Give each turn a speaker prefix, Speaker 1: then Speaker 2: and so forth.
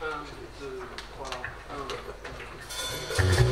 Speaker 1: un, deux, trois, un,
Speaker 2: Thank